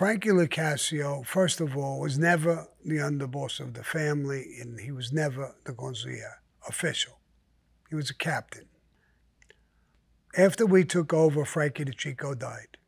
Frankie LoCascio, first of all, was never the underboss of the family, and he was never the consigliere official. He was a captain. After we took over, Frankie DeCicco died.